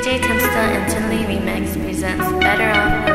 DJ Timsta and Tinley Remix presents Better Off